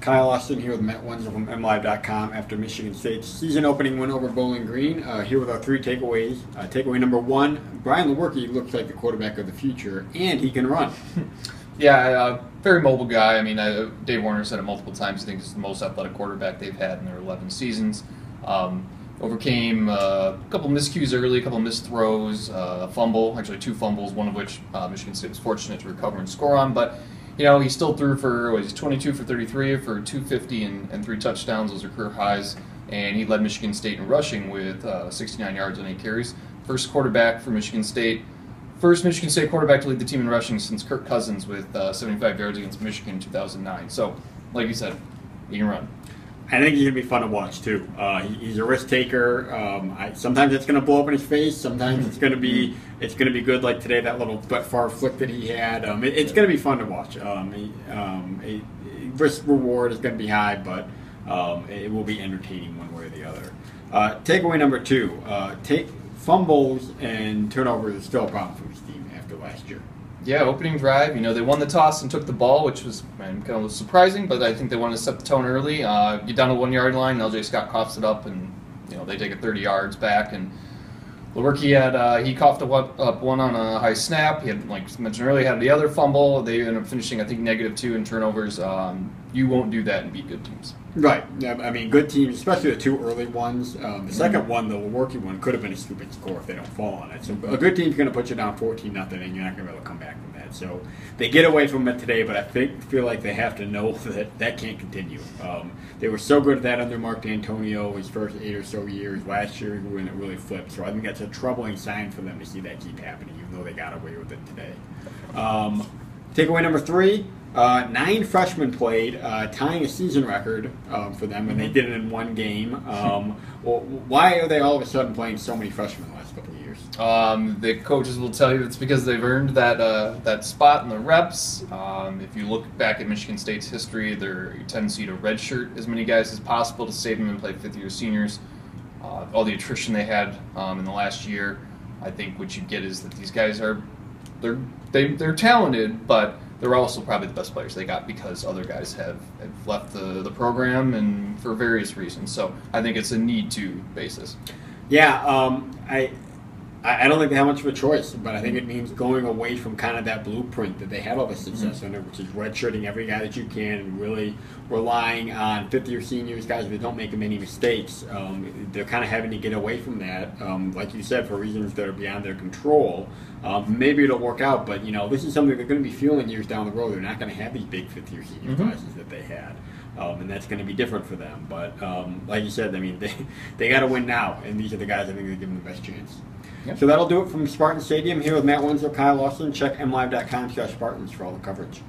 Kyle Austin here with Matt Wenzel from MLive.com after Michigan State's season opening win over Bowling Green. Uh, here with our three takeaways. Uh, takeaway number one Brian Lewerke looks like the quarterback of the future, and he can run. Yeah, uh, very mobile guy. I mean, uh, Dave Warner said it multiple times. I think he's the most athletic quarterback they've had in their 11 seasons. Um, overcame uh, a couple miscues early, a couple missed throws, uh, a fumble, actually two fumbles, one of which uh, Michigan State was fortunate to recover and score on. But you know, he still threw for he's 22 for 33 for 250 and, and three touchdowns. Those are career highs. And he led Michigan State in rushing with uh, 69 yards on eight carries. First quarterback for Michigan State. First Michigan State quarterback to lead the team in rushing since Kirk Cousins with uh, 75 yards against Michigan in 2009. So, like you said, he can run. I think he's gonna be fun to watch too. Uh, he, he's a risk taker. Um, sometimes it's gonna blow up in his face. Sometimes it's gonna be it's gonna be good. Like today, that little Brett Favre flick that he had. Um, it, it's gonna be fun to watch. Um, um, risk reward is gonna be high, but um, it will be entertaining one way or the other. Uh, takeaway number two: uh, take fumbles and turnovers is still a problem for this team after last year. Yeah, opening drive. You know, they won the toss and took the ball, which was man, kind of surprising, but I think they wanted to set the tone early. Uh, get down the one yard line, LJ Scott coughs it up, and you know they take it 30 yards back. And Lewerke had uh, he coughed up one on a high snap. He had, like mentioned earlier, had the other fumble. They ended up finishing, I think, negative two in turnovers. Um, you won't do that and beat good teams. Right. I mean, good teams, especially the two early ones. Um, the 2nd one, the Lewerke one, could have been a stupid score if they don't fall on it. So a good team's going to put you down 14 nothing, and you're not going to be able to come back So they get away from it today, but I think, feel like they have to know that that can't continue. Um, they were so good at that under Mark Dantonio his first eight or so years. Last year, when it really flipped. So I think that's a troubling sign for them to see that keep happening, even though they got away with it today. Um, takeaway number three. Uh, nine freshmen played, uh, tying a season record um, for them, and they did it in one game. Um, well, why are they all of a sudden playing so many freshmen the last couple of years? Um, the coaches will tell you it's because they've earned that uh, that spot in the reps. Um, if you look back at Michigan State's history, their tendency to redshirt as many guys as possible to save them and play fifth year seniors. Uh, all the attrition they had um, in the last year, I think what you get is that these guys are they're they, they're talented, but they're also probably the best players they got because other guys have, have left the, the program and for various reasons. So I think it's a need to basis. Yeah, um, I I don't think they have much of a choice, but I think it means going away from kind of that blueprint that they had all the success Mm-hmm. under, which is redshirting every guy that you can and really relying on fifth year seniors, guys that don't make many mistakes. Um, they're kind of having to get away from that, um, like you said, for reasons that are beyond their control. Um, maybe it'll work out, but you know, this is something they're going to be feeling years down the road. They're not going to have these big fifth year senior Mhm. classes that they had. Um, and that's going to be different for them. But um, like you said, I mean, they, they got to win now, and these are the guys I think that give them the best chance. Yep. So that'll do it from Spartan Stadium. Here with Matt Wenzel, Kyle Austin. Check mlive.com slash Spartans for all the coverage.